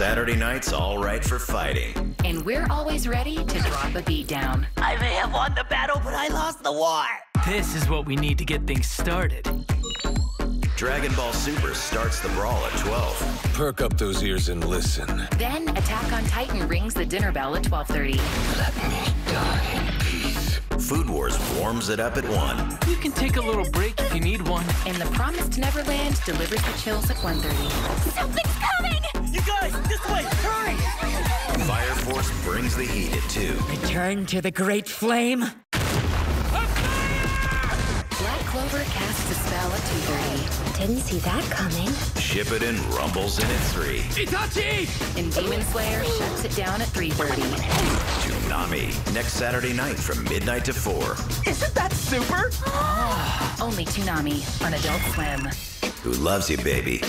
Saturday night's all right for fighting. And we're always ready to drop a beat down. I may have won the battle, but I lost the war. This is what we need to get things started. Dragon Ball Super starts the brawl at 12. Perk up those ears and listen. Then Attack on Titan rings the dinner bell at 12:30. Let me die in peace. Food Wars warms it up at 1. You can take a little break if you need one. And The Promised Neverland delivers the chills at 1:30. Something's coming! You guys, Force brings the heat at 2. Return to the great flame. Black Clover casts a spell at 2:30. Didn't see that coming. Shippuden rumbles in at 3. Itachi! And Demon Slayer shuts it down at 3:30. Toonami, next Saturday night from midnight to 4. Isn't that super? Ah, only Toonami on Adult Swim. Who loves you, baby?